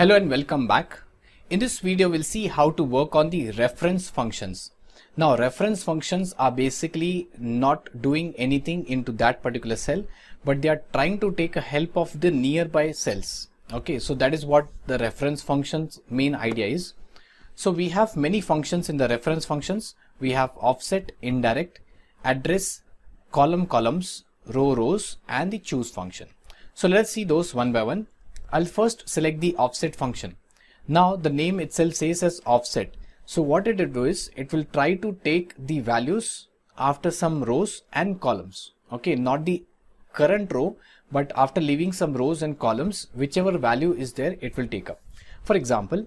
Hello and welcome back. In this video, we'll see how to work on the reference functions. Now, reference functions are basically not doing anything into that particular cell, but they are trying to take a help of the nearby cells. Okay, so that is what the reference functions main idea is. So we have many functions in the reference functions. We have offset, indirect, address, column columns, row rows, and the choose function. So let's see those one by one. I'll first select the offset function. Now the name itself says as offset. So what it will do is it will try to take the values after some rows and columns. Okay, not the current row, but after leaving some rows and columns, whichever value is there, it will take up. For example,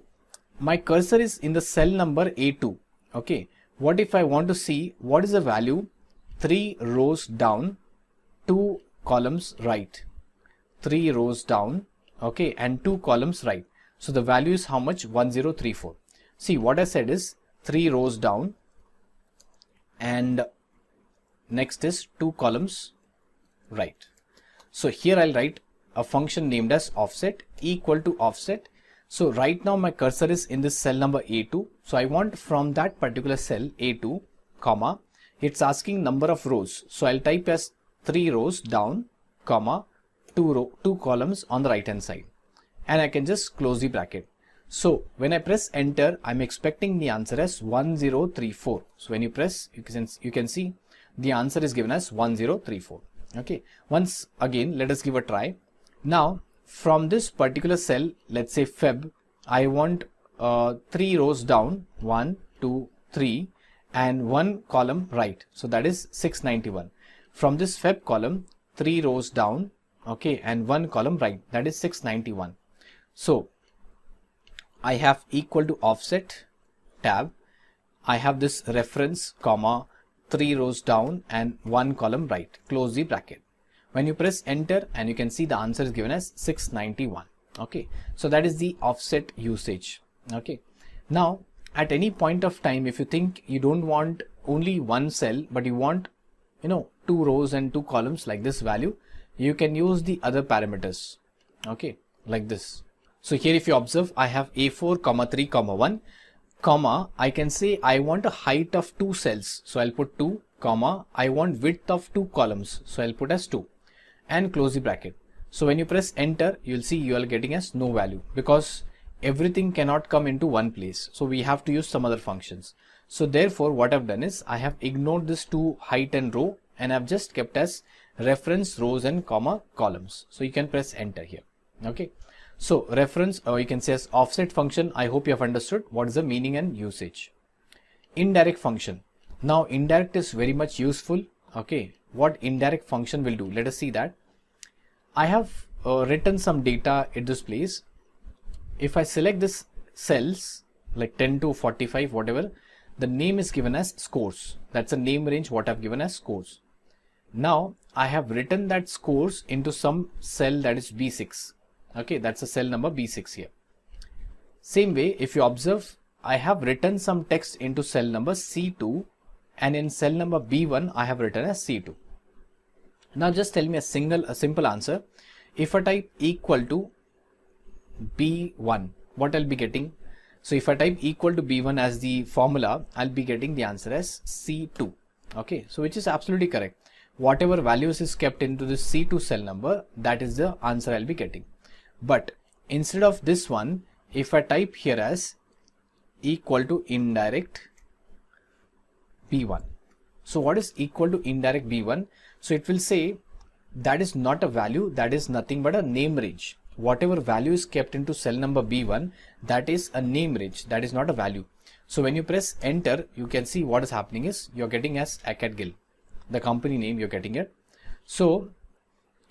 my cursor is in the cell number A2. Okay, what if I want to see what is the value three rows down, two columns right, three rows down, okay, and two columns right. So the value is how much? 1034. See what I said is three rows down and next is two columns right. So here I'll write a function named as offset equal to offset. So right now my cursor is in this cell number A2. So I want from that particular cell A2 comma it's asking number of rows. So I'll type as three rows down comma two row two columns on the right hand side and I can just close the bracket. So when I press enter, I'm expecting the answer as 1034. So when you press, you can, you can see the answer is given as 1034. Okay. Once again, let us give a try. Now from this particular cell, let's say Feb, I want uh, three rows down, one, two, three, and one column right. So that is 691. From this Feb column, three rows down, okay, and one column right. That is 691. So I have equal to offset tab. I have this reference comma three rows down and one column right. Close the bracket. When you press enter and you can see the answer is given as 691. Okay. So that is the offset usage. Okay. Now at any point of time, if you think you don't want only one cell, but you want, you know, two rows and two columns like this value, you can use the other parameters. Okay. Like this. So here if you observe, I have A4 comma 3 comma 1 comma, I can say I want a height of two cells. So I'll put 2 comma, I want width of two columns. So I'll put as 2 and close the bracket. So when you press enter, you'll see you are getting as no value because everything cannot come into one place. So we have to use some other functions. So therefore what I've done is I have ignored this two height and row and I've just kept as reference rows and comma columns. So you can press enter here. Okay. So reference or you can say as offset function. I hope you have understood what is the meaning and usage. Indirect function. Now indirect is very much useful. Okay. What indirect function will do? Let us see that. I have uh, written some data at this place. If I select this cells like 10 to 45 whatever the name is given as scores. That's a name range what I've given as scores. Now I have written that scores into some cell that is B6 okay that's a cell number b6 here. Same way if you observe I have written some text into cell number C2 and in cell number B1 I have written as C2 now just tell me a single a simple answer. If I type equal to B1 what I'll be getting? So if I type equal to B1 as the formula I'll be getting the answer as C2 okay so which is absolutely correct whatever values is kept into this C2 cell number that is the answer I'll be getting but instead of this one, if I type here as equal to indirect B1. So what is equal to indirect B1? So it will say that is not a value, that is nothing but a name range. Whatever value is kept into cell number B1, that is a name range, that is not a value. So when you press enter, you can see what is happening is you're getting as Gill, the company name you're getting it. So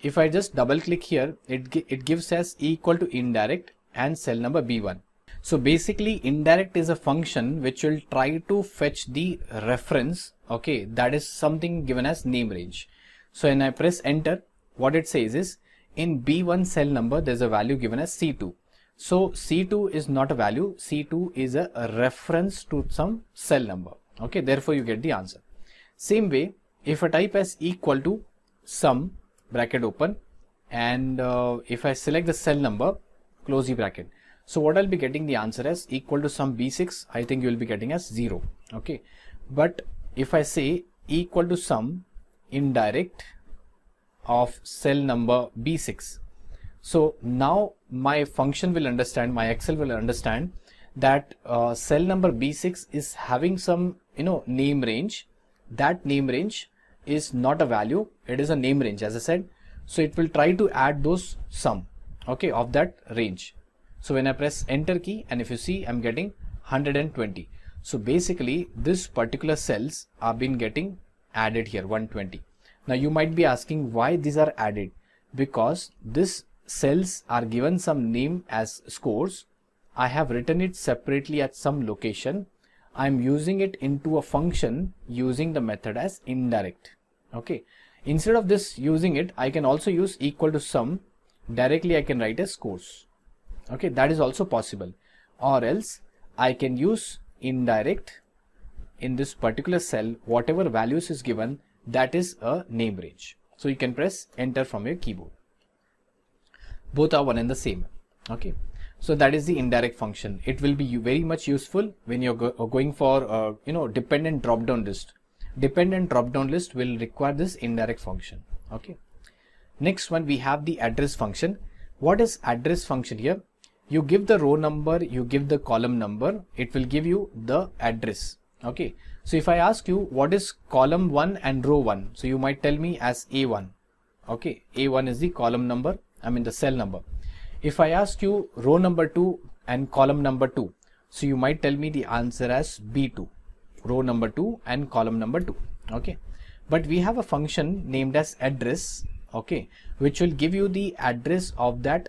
if I just double click here, it, it gives us equal to indirect and cell number B1. So basically indirect is a function which will try to fetch the reference. Okay, that is something given as name range. So when I press enter, what it says is in B1 cell number, there's a value given as C2. So C2 is not a value. C2 is a reference to some cell number. Okay, therefore you get the answer. Same way, if I type as equal to sum bracket open and uh, if I select the cell number close the bracket So what I'll be getting the answer as equal to sum B6, I think you will be getting as 0. Okay. But if I say equal to sum indirect of cell number B6. So now my function will understand, my Excel will understand that uh, cell number B6 is having some, you know, name range. That name range is not a value, it is a name range as I said. So it will try to add those sum, okay, of that range. So when I press enter key and if you see I'm getting 120. So basically this particular cells are been getting added here 120. Now you might be asking why these are added because this cells are given some name as scores. I have written it separately at some location. I'm using it into a function using the method as indirect. Okay. Instead of this using it, I can also use equal to sum. Directly I can write as scores. Okay. That is also possible. Or else I can use indirect in this particular cell whatever values is given that is a name range. So you can press enter from your keyboard. Both are one and the same. Okay so that is the indirect function. It will be very much useful when you're go going for uh, you know dependent drop down list. Dependent drop down list will require this indirect function. Okay. Next one we have the address function. What is address function here? You give the row number you give the column number it will give you the address. Okay. So if i ask you what is column 1 and row 1 so you might tell me as a1 okay. A1 is the column number i mean the cell number if i ask you row number 2 and column number 2 so you might tell me the answer as b2 row number 2 and column number 2 okay. But we have a function named as address okay which will give you the address of that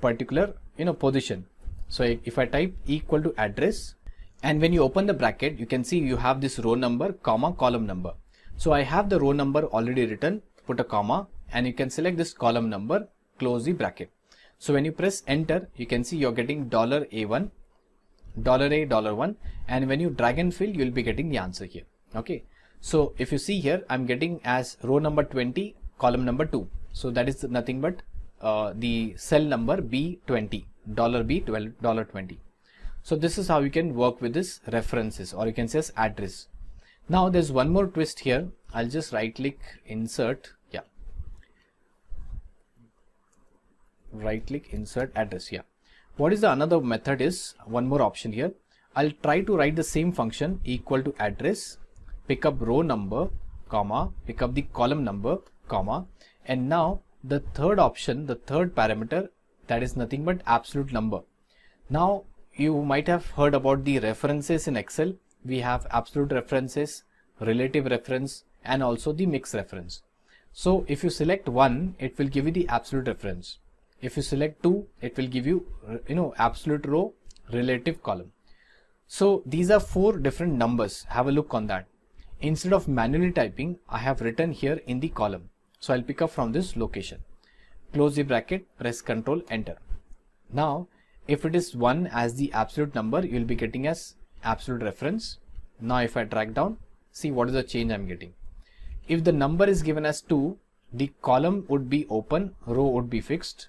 particular you know position. So if I type equal to address and when you open the bracket you can see you have this row number comma column number. So I have the row number already written put a comma and you can select this column number close the bracket so when you press enter you can see you're getting dollar a1 dollar a dollar one and when you drag and fill you'll be getting the answer here. Okay. So if you see here I'm getting as row number 20 column number 2 so that is nothing but uh, the cell number B20 dollar B 12 dollar 20 so this is how you can work with this references or you can say as address. Now there's one more twist here. I'll just right click insert right click insert address here what is the another method is one more option here I'll try to write the same function equal to address pick up row number comma pick up the column number comma and now the third option, the third parameter, that is nothing but absolute number. Now, you might have heard about the references in Excel. We have absolute references, relative reference, and also the mixed reference. So if you select one, it will give you the absolute reference. If you select two, it will give you, you know, absolute row, relative column. So these are four different numbers. Have a look on that. Instead of manually typing, I have written here in the column. So I'll pick up from this location. Close the bracket, press Ctrl Enter. Now, if it is 1 as the absolute number, you'll be getting as absolute reference. Now if I drag down, see what is the change I'm getting. If the number is given as 2, the column would be open, row would be fixed.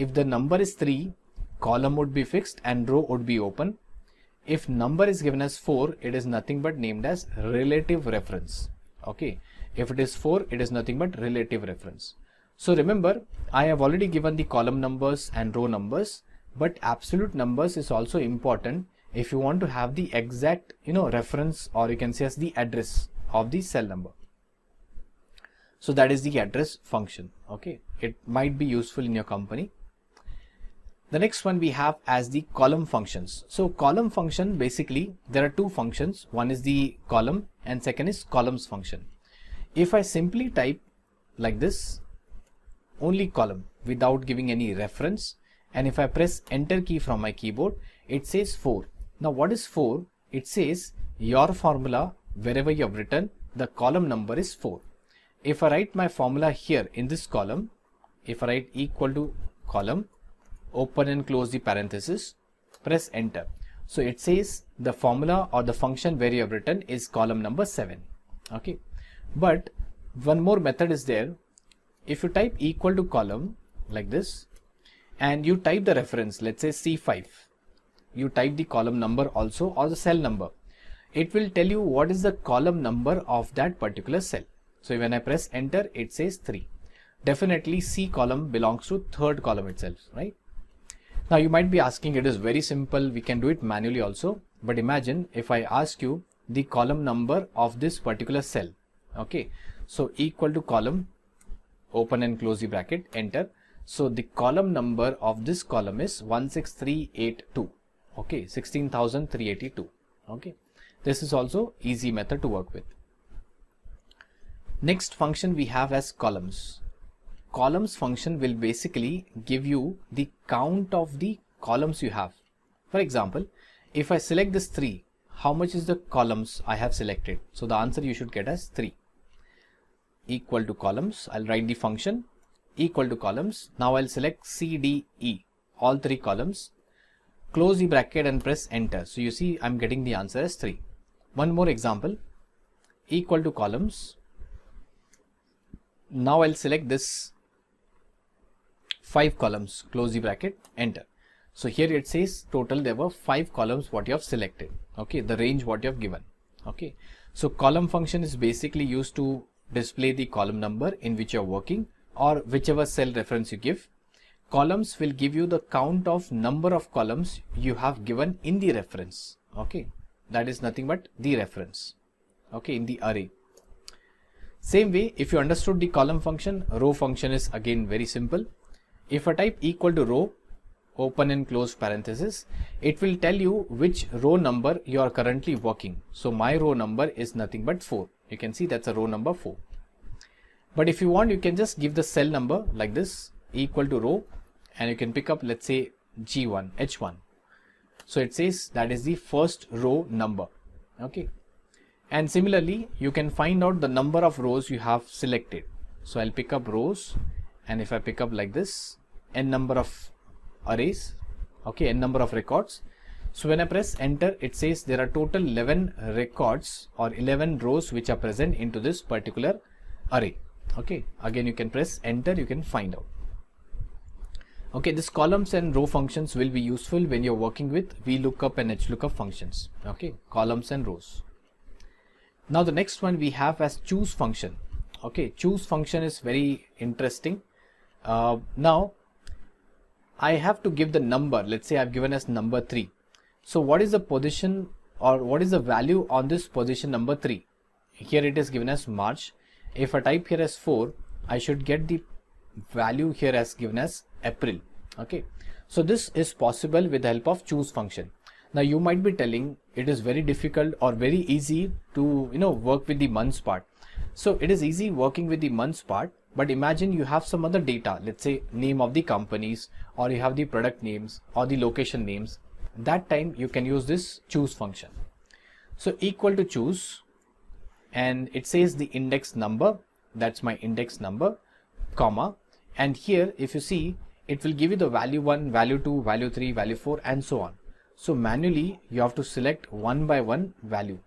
If the number is 3, column would be fixed and row would be open. If number is given as 4, it is nothing but named as relative reference. Okay. If it is 4, it is nothing but relative reference. So remember, I have already given the column numbers and row numbers, but absolute numbers is also important if you want to have the exact, you know, reference or you can say as the address of the cell number. So that is the address function. Okay. It might be useful in your company. The next one we have as the column functions. So column function basically there are two functions. One is the column and second is columns function. If I simply type like this, only column without giving any reference, and if I press enter key from my keyboard, it says 4. Now what is 4? It says your formula wherever you have written, the column number is 4. If I write my formula here in this column, if I write equal to column, open and close the parenthesis, press enter. So it says the formula or the function where you have written is column number 7. Okay. But one more method is there. If you type equal to column like this, and you type the reference, let's say C5. You type the column number also or the cell number. It will tell you what is the column number of that particular cell. So when I press enter, it says 3. Definitely C column belongs to third column itself, right? Now you might be asking, it is very simple. We can do it manually also. But imagine if I ask you the column number of this particular cell. Okay. So equal to column, open and close the bracket, enter. So the column number of this column is 16382. Okay. 16,382. Okay. This is also easy method to work with. Next function we have as columns. Columns function will basically give you the count of the columns you have. For example, if I select this 3, how much is the columns I have selected? So the answer you should get as 3 equal to columns. I'll write the function equal to columns. Now I'll select C, D, E, all three columns. Close the bracket and press enter. So you see I'm getting the answer as 3. One more example equal to columns. Now I'll select this 5 columns, close the bracket, enter. So here it says total there were 5 columns what you have selected. Okay, the range what you have given. Okay, so column function is basically used to display the column number in which you're working or whichever cell reference you give. Columns will give you the count of number of columns you have given in the reference. Okay, that is nothing but the reference. Okay, in the array. Same way, if you understood the column function, row function is again very simple. If I type equal to row, open and close parenthesis, it will tell you which row number you are currently working. So my row number is nothing but 4. You can see that's a row number 4. But if you want, you can just give the cell number like this equal to row and you can pick up let's say G1, H1. So it says that is the first row number. Okay. And similarly, you can find out the number of rows you have selected. So I'll pick up rows and if I pick up like this, n number of arrays, okay, n number of records. So when I press enter, it says there are total 11 records or 11 rows which are present into this particular array. Okay, again you can press enter, you can find out. Okay, this columns and row functions will be useful when you're working with VLOOKUP and HLOOKUP functions. Okay, columns and rows. Now the next one we have as choose function. Okay, choose function is very interesting. Uh, now I have to give the number. Let's say I've given as number 3. So what is the position or what is the value on this position number 3? Here it is given as March. If I type here as 4, I should get the value here as given as April. Okay. So this is possible with the help of choose function. Now you might be telling it is very difficult or very easy to you know work with the months part. So it is easy working with the months part but imagine you have some other data, let's say name of the companies or you have the product names or the location names. That time you can use this choose function. So equal to choose and it says the index number, that's my index number, comma. And here if you see, it will give you the value 1, value 2, value 3, value 4 and so on. So manually you have to select one by one value.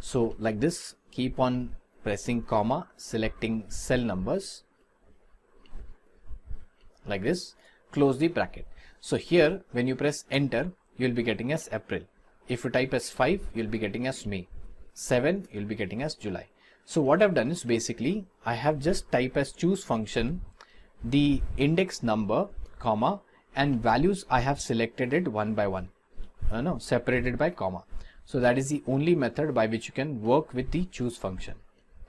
So like this, keep on pressing comma, selecting cell numbers like this, close the bracket. So here when you press enter, you'll be getting as April. If you type as 5, you'll be getting as May. 7, you'll be getting as July. So what I've done is basically I have just type as choose function the index number comma and values I have selected it one by one. Uh, no, separated by comma. So that is the only method by which you can work with the choose function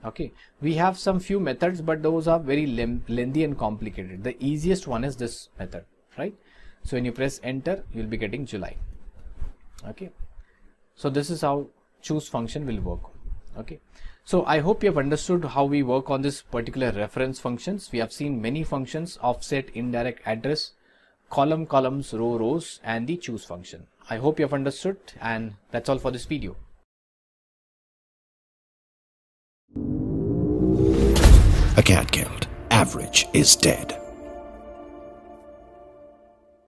okay. We have some few methods but those are very lengthy and complicated. The easiest one is this method right? So when you press enter you'll be getting July. Okay. So this is how choose function will work. Okay. So I hope you have understood how we work on this particular reference functions. We have seen many functions offset indirect address column columns row rows and the choose function. I hope you have understood and that's all for this video Acadgild. Average is dead.